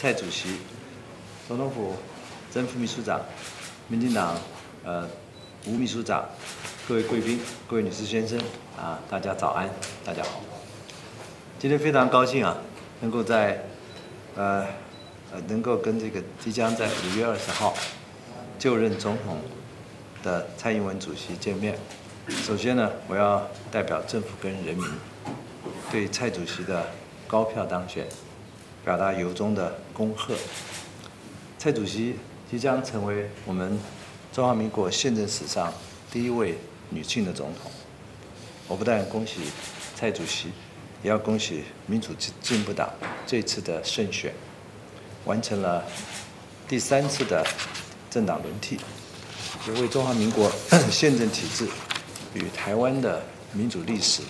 蔡主席、总统府正副秘书长、民进党呃吴秘书长、各位贵宾、各位女士先生啊，大家早安，大家好。今天非常高兴啊，能够在呃呃能够跟这个即将在五月二十号就任总统的蔡英文主席见面。首先呢，我要代表政府跟人民对蔡主席的高票当选。表达由衷的恭贺。蔡主席即将成为我们中华民国宪政史上第一位女性的总统。我不但恭喜蔡主席，也要恭喜民主进步党这次的胜选，完成了第三次的政党轮替，也为中华民国宪政体制与台湾的民主历史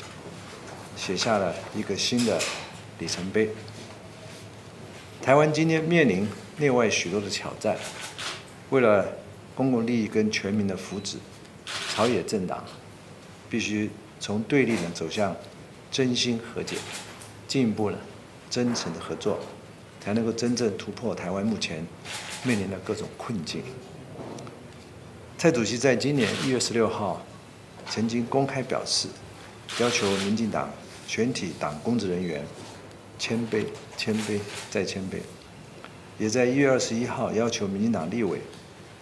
写下了一个新的里程碑。台湾今天面临内外许多的挑战，为了公共利益跟全民的福祉，朝野政党必须从对立呢走向真心和解，进一步呢真诚的合作，才能够真正突破台湾目前面临的各种困境。蔡主席在今年一月十六号曾经公开表示，要求民进党全体党公职人员。谦卑，谦卑，再谦卑。也在一月二十一号要求民进党立委，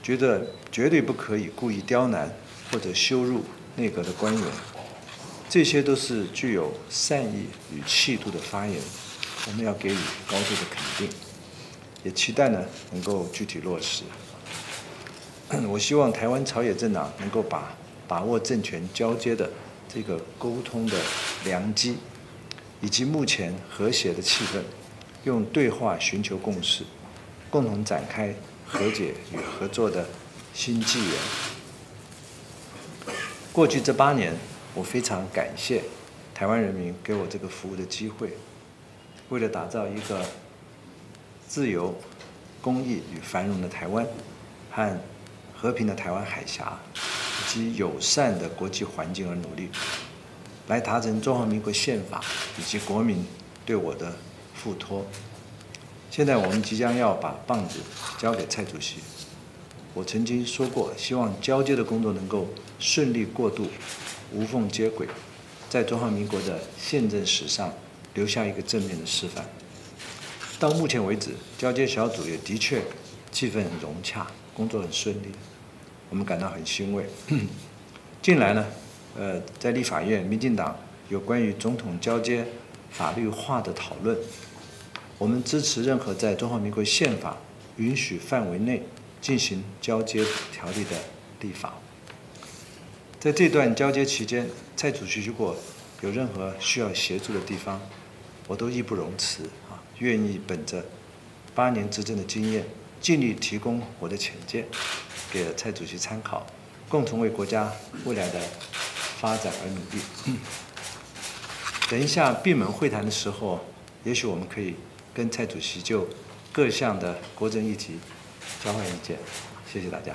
觉得绝对不可以故意刁难或者羞辱内阁的官员。这些都是具有善意与气度的发言，我们要给予高度的肯定，也期待呢能够具体落实。我希望台湾朝野政党能够把把握政权交接的这个沟通的良机。以及目前和谐的气氛，用对话寻求共识，共同展开和解与合作的新纪元。过去这八年，我非常感谢台湾人民给我这个服务的机会。为了打造一个自由、公益与繁荣的台湾，和和平的台湾海峡，以及友善的国际环境而努力。来达成中华民国宪法以及国民对我的付托。现在我们即将要把棒子交给蔡主席。我曾经说过，希望交接的工作能够顺利过渡，无缝接轨，在中华民国的宪政史上留下一个正面的示范。到目前为止，交接小组也的确气氛很融洽，工作很顺利，我们感到很欣慰。近来呢？呃，在立法院，民进党有关于总统交接法律化的讨论，我们支持任何在中华民国宪法允许范围内进行交接条例的立法。在这段交接期间，蔡主席如果有任何需要协助的地方，我都义不容辞啊，愿意本着八年执政的经验，尽力提供我的浅见，给蔡主席参考，共同为国家未来的。发展而努力。等一下闭门会谈的时候，也许我们可以跟蔡主席就各项的国政议题交换意见。谢谢大家。